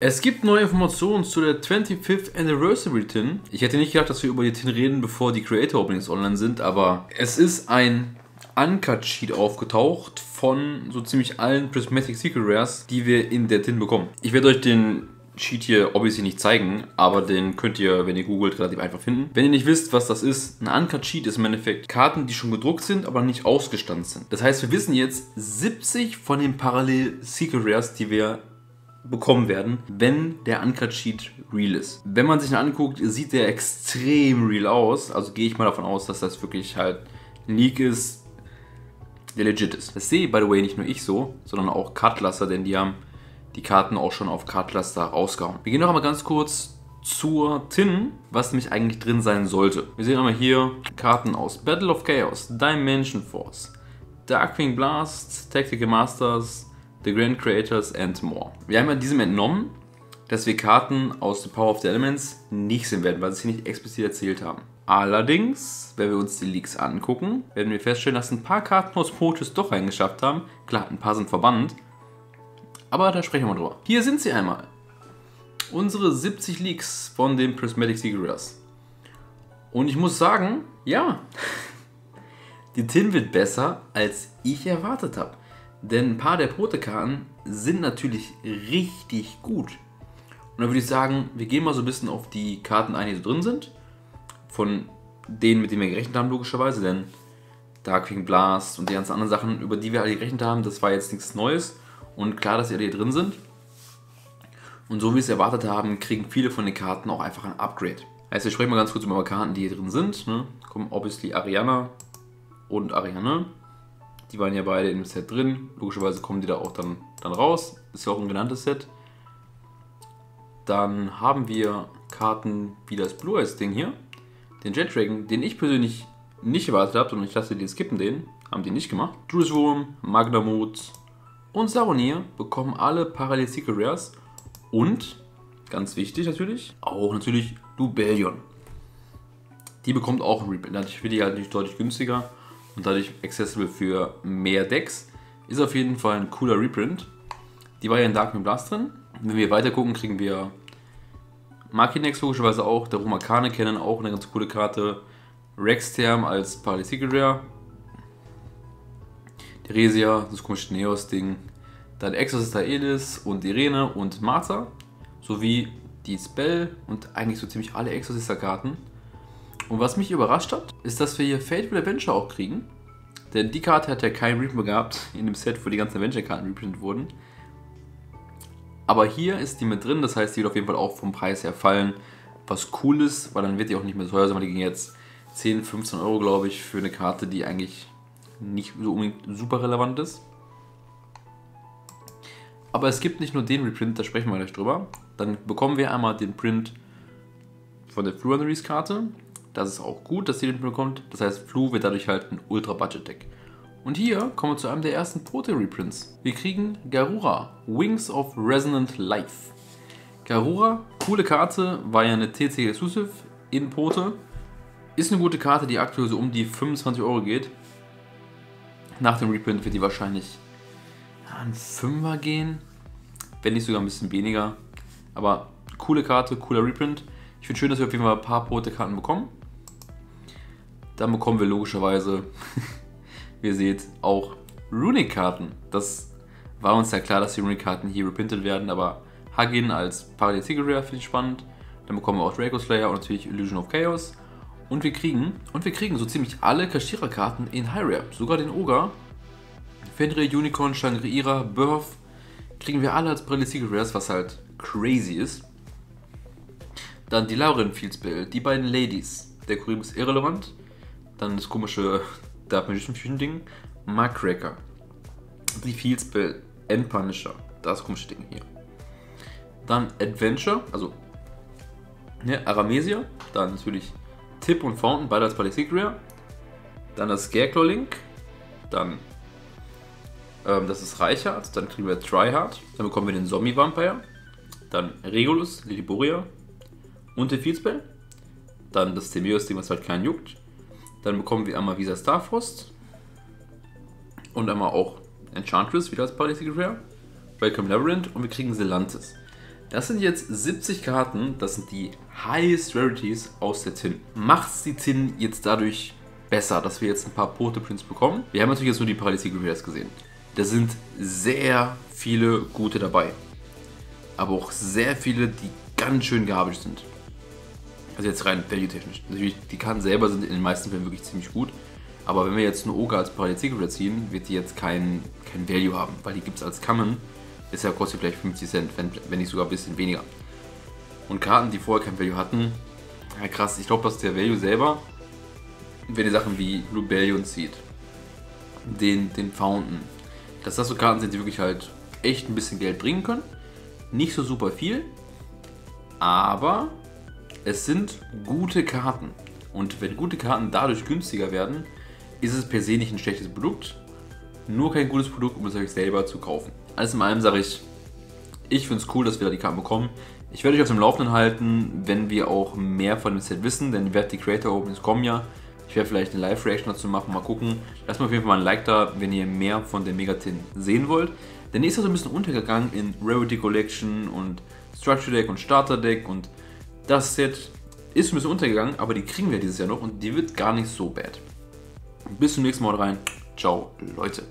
Es gibt neue Informationen zu der 25th Anniversary Tin. Ich hätte nicht gedacht, dass wir über die Tin reden, bevor die Creator Openings online sind, aber es ist ein Uncut Sheet aufgetaucht von so ziemlich allen Prismatic Secret Rares, die wir in der Tin bekommen. Ich werde euch den Sheet hier obviously nicht zeigen, aber den könnt ihr, wenn ihr googelt, relativ einfach finden. Wenn ihr nicht wisst, was das ist, ein Uncut Sheet ist im Endeffekt Karten, die schon gedruckt sind, aber nicht ausgestanzt sind. Das heißt, wir wissen jetzt 70 von den Parallel Secret Rares, die wir bekommen werden, wenn der Uncut Sheet real ist. Wenn man sich ihn anguckt, sieht der extrem real aus. Also gehe ich mal davon aus, dass das wirklich halt ein Leak ist, der legit ist. Das sehe, by the way, nicht nur ich so, sondern auch Cardlaster, denn die haben die Karten auch schon auf Cardlaster rausgehauen. Wir gehen noch einmal ganz kurz zur Tin, was nämlich eigentlich drin sein sollte. Wir sehen einmal hier Karten aus Battle of Chaos, Dimension Force, Darkwing Blast, Tactical Masters, The Grand Creators and more. Wir haben ja diesem entnommen, dass wir Karten aus The Power of the Elements nicht sehen werden, weil sie es nicht explizit erzählt haben. Allerdings, wenn wir uns die Leaks angucken, werden wir feststellen, dass ein paar Karten aus Motus doch reingeschafft haben. Klar, ein paar sind verbannt, aber da sprechen wir drüber. Hier sind sie einmal. Unsere 70 Leaks von den Prismatic Secrets. Und ich muss sagen, ja, die Tin wird besser, als ich erwartet habe. Denn ein paar der Protekarten sind natürlich richtig gut. Und dann würde ich sagen, wir gehen mal so ein bisschen auf die Karten ein, die so drin sind. Von denen, mit denen wir gerechnet haben, logischerweise. Denn Darkwing Blast und die ganzen anderen Sachen, über die wir alle gerechnet haben, das war jetzt nichts Neues. Und klar, dass sie alle hier drin sind. Und so wie wir es erwartet haben, kriegen viele von den Karten auch einfach ein Upgrade. Also wir sprechen mal ganz kurz über Karten, die hier drin sind. Ne? Kommen obviously Ariana und Ariane. Die waren ja beide im Set drin. Logischerweise kommen die da auch dann, dann raus. Ist ja auch ein genanntes Set. Dann haben wir Karten wie das Blue Eyes Ding hier. Den Jet Dragon, den ich persönlich nicht erwartet habe, und ich dachte, den skippen den. Haben die nicht gemacht. Druid Worm, Magnamut und Saronir bekommen alle Parallel Secret Rares. Und, ganz wichtig natürlich, auch natürlich Lubellion. Die bekommt auch ein Reprint. Natürlich wird die halt nicht deutlich günstiger und dadurch accessible für mehr Decks. Ist auf jeden Fall ein cooler Reprint. Die war ja in Dark Blast drin. Wenn wir weiter gucken, kriegen wir Makinex logischerweise auch, der Romakane kennen auch eine ganz coole Karte. Rexterm als Paralystic Rare. Theresia, das komische Neos-Ding. Dann Exorcist Aelis und Irene und Martha. Sowie die Spell und eigentlich so ziemlich alle Exorcister-Karten. Und was mich überrascht hat, ist, dass wir hier Fateful Adventure auch kriegen. Denn die Karte hat ja keinen Reprint gehabt in dem Set, wo die ganzen Adventure-Karten reprintet wurden. Aber hier ist die mit drin, das heißt, die wird auf jeden Fall auch vom Preis her fallen. Was cool ist, weil dann wird die auch nicht mehr so teuer sein, weil die gehen jetzt 10, 15 Euro, glaube ich, für eine Karte, die eigentlich nicht so unbedingt super relevant ist. Aber es gibt nicht nur den Reprint, da sprechen wir gleich drüber. Dann bekommen wir einmal den Print von der Fluanaries Karte. Das ist auch gut, dass ihr den bekommt. Das heißt, Flu wird dadurch halt ein Ultra-Budget-Deck. Und hier kommen wir zu einem der ersten Prote-Reprints. Wir kriegen Garura, Wings of Resonant Life. Garura, coole Karte, war ja eine TC Exclusive in Pote. Ist eine gute Karte, die aktuell so um die 25 Euro geht. Nach dem Reprint wird die wahrscheinlich ein Fünfer gehen. Wenn nicht sogar ein bisschen weniger. Aber coole Karte, cooler Reprint. Ich finde schön, dass wir auf jeden Fall ein paar Prote-Karten bekommen. Dann bekommen wir logischerweise, wie ihr seht, auch Runic-Karten. Das war uns ja klar, dass die Runic-Karten hier reprintet werden, aber Hagin als Parallel Rare finde ich spannend. Dann bekommen wir auch Draco Slayer und natürlich Illusion of Chaos. Und wir kriegen, und wir kriegen so ziemlich alle Kashira-Karten in High Rare. Sogar den Ogre, Fenrir, Unicorn, Shangri-Ira, Birth kriegen wir alle als Parallel Rares, was halt crazy ist. Dann die Lauren Field Spell, die beiden Ladies. Der Kurium ist irrelevant. Dann das komische Dark Magician Fusion Ding. Markracker. Die Field Spell. End Punisher. Das komische Ding hier. Dann Adventure, also ne, Aramesia. Dann natürlich Tip und Fountain, beide als Rare. Dann das Scarecrow Link. Dann, ähm, das ist Reichard. Dann kriegen wir Tryhard. Dann bekommen wir den Zombie Vampire. Dann Regulus, Liliboria. Und den Field Spell. Dann das Temeos-Ding, was halt keinen juckt. Dann bekommen wir einmal Visa Starfrost. Und einmal auch Enchantress, wieder als Party Rare. Welcome Labyrinth und wir kriegen Zelantis. Das sind jetzt 70 Karten, das sind die Highest Rarities aus der Tin. Macht die Tin jetzt dadurch besser, dass wir jetzt ein paar Proto-Prints bekommen? Wir haben natürlich jetzt nur die Secret Rares gesehen. Da sind sehr viele gute dabei. Aber auch sehr viele, die ganz schön garbage sind. Also jetzt rein value-technisch. Natürlich, die Karten selber sind in den meisten Fällen wirklich ziemlich gut. Aber wenn wir jetzt eine Oga als Parallel Secret ziehen, wird die jetzt kein, kein Value haben, weil die gibt es als Common. Ist ja kostet vielleicht 50 Cent, wenn, wenn nicht sogar ein bisschen weniger. Und Karten, die vorher kein Value hatten, ja krass, ich glaube, dass der Value selber, wenn ihr Sachen wie Rebellion zieht, den, den Fountain, dass das so Karten sind, die wirklich halt echt ein bisschen Geld bringen können. Nicht so super viel, aber es sind gute Karten. Und wenn gute Karten dadurch günstiger werden, ist es per se nicht ein schlechtes Produkt. Nur kein gutes Produkt, um es euch selber zu kaufen. Alles in allem sage ich, ich finde es cool, dass wir da die Karten bekommen. Ich werde euch auf dem Laufenden halten, wenn wir auch mehr von dem Set wissen, denn die Creator Openings kommen ja. Ich werde vielleicht eine Live-Reaction dazu machen, mal gucken. Lasst mir auf jeden Fall mal ein Like da, wenn ihr mehr von der Megatin sehen wollt. Denn die ist so ein bisschen untergegangen in Rarity Collection und Structure Deck und Starter Deck und das Set ist ein bisschen untergegangen, aber die kriegen wir dieses Jahr noch und die wird gar nicht so bad. Bis zum nächsten Mal rein. Ciao, Leute.